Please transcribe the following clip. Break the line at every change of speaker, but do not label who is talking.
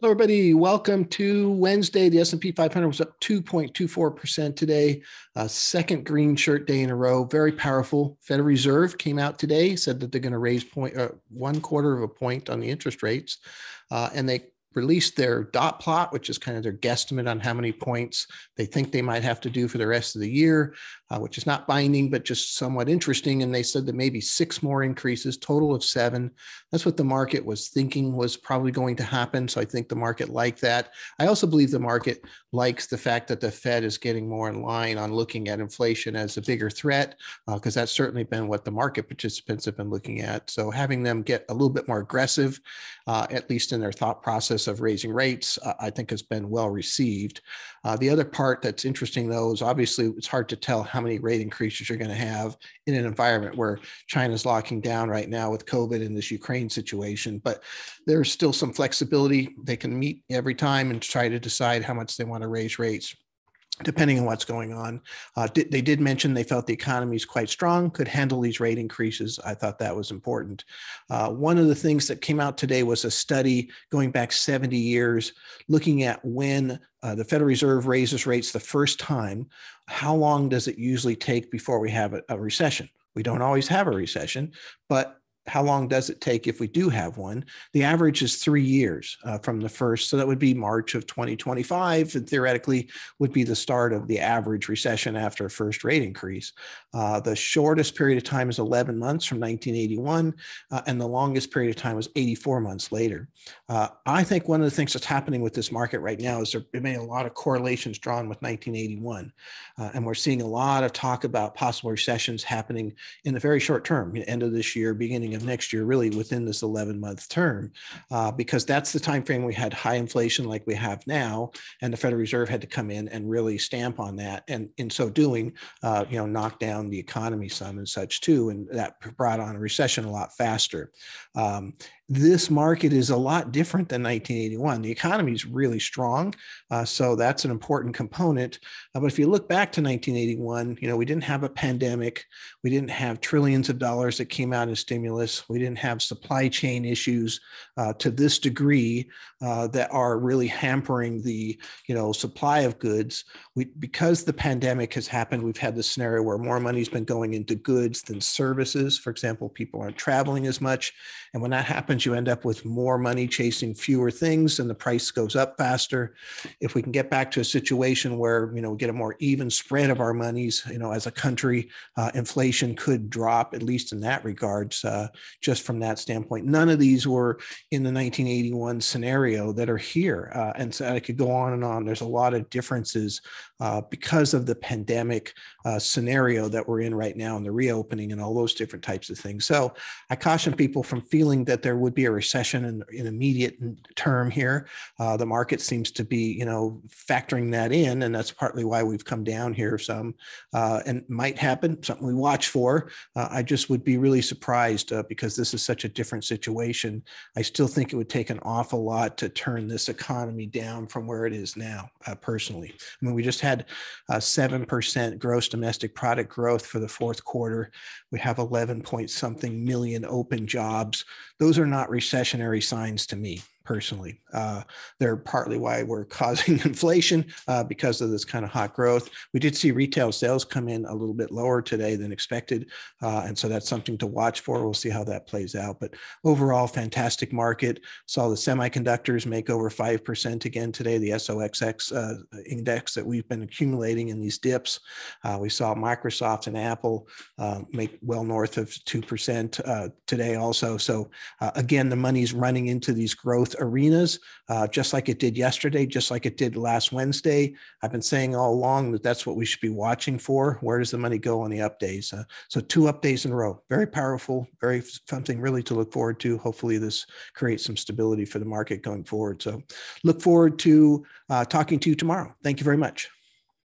Hello, everybody. Welcome to Wednesday. The S&P 500 was up 2.24% today. Uh, second green shirt day in a row. Very powerful. Federal Reserve came out today, said that they're going to raise point uh, one quarter of a point on the interest rates, uh, and they released their dot plot, which is kind of their guesstimate on how many points they think they might have to do for the rest of the year, uh, which is not binding, but just somewhat interesting. And they said that maybe six more increases, total of seven. That's what the market was thinking was probably going to happen. So I think the market liked that. I also believe the market likes the fact that the Fed is getting more in line on looking at inflation as a bigger threat, because uh, that's certainly been what the market participants have been looking at. So having them get a little bit more aggressive, uh, at least in their thought process of raising rates, uh, I think has been well received. Uh, the other part that's interesting, though, is obviously it's hard to tell how many rate increases you're going to have in an environment where China's locking down right now with COVID and this Ukraine situation. But there's still some flexibility. They can meet every time and try to decide how much they want to raise rates depending on what's going on. Uh, they did mention they felt the economy is quite strong, could handle these rate increases. I thought that was important. Uh, one of the things that came out today was a study going back 70 years, looking at when uh, the Federal Reserve raises rates the first time. How long does it usually take before we have a, a recession? We don't always have a recession, but how long does it take if we do have one? The average is three years uh, from the first. So that would be March of 2025, and theoretically would be the start of the average recession after a first rate increase. Uh, the shortest period of time is 11 months from 1981, uh, and the longest period of time was 84 months later. Uh, I think one of the things that's happening with this market right now is there have been a lot of correlations drawn with 1981. Uh, and we're seeing a lot of talk about possible recessions happening in the very short term, end of this year, beginning of of next year, really within this 11 month term, uh, because that's the time frame we had high inflation like we have now, and the Federal Reserve had to come in and really stamp on that, and in so doing, uh, you know, knock down the economy some and such too, and that brought on a recession a lot faster. Um, this market is a lot different than 1981. The economy is really strong, uh, so that's an important component. Uh, but if you look back to 1981, you know we didn't have a pandemic, we didn't have trillions of dollars that came out in stimulus, we didn't have supply chain issues uh, to this degree uh, that are really hampering the you know supply of goods. We because the pandemic has happened, we've had this scenario where more money's been going into goods than services. For example, people aren't traveling as much, and when that happens happens, you end up with more money chasing fewer things and the price goes up faster. If we can get back to a situation where, you know, we get a more even spread of our monies, you know, as a country, uh, inflation could drop, at least in that regards, uh, just from that standpoint. None of these were in the 1981 scenario that are here. Uh, and so I could go on and on. There's a lot of differences uh, because of the pandemic uh, scenario that we're in right now and the reopening and all those different types of things. So I caution people from feeling that there would be a recession in, in immediate term here. Uh, the market seems to be, you know, factoring that in, and that's partly why we've come down here some. Uh, and might happen, something we watch for. Uh, I just would be really surprised uh, because this is such a different situation. I still think it would take an awful lot to turn this economy down from where it is now. personally, I mean, we just had had uh, seven percent gross domestic product growth for the fourth quarter. We have 11 point something million open jobs. Those are not recessionary signs to me personally. Uh, they're partly why we're causing inflation uh, because of this kind of hot growth. We did see retail sales come in a little bit lower today than expected. Uh, and so that's something to watch for. We'll see how that plays out. But overall, fantastic market. Saw the semiconductors make over 5% again today, the SOXX uh, index that we've been accumulating in these dips. Uh, we saw Microsoft and Apple uh, make well north of 2% today also. So again, the money's running into these growth arenas, uh, just like it did yesterday, just like it did last Wednesday. I've been saying all along that that's what we should be watching for. Where does the money go on the up days? Uh, so two up days in a row, very powerful, very something really to look forward to. Hopefully this creates some stability for the market going forward. So look forward to uh, talking to you tomorrow. Thank you very much.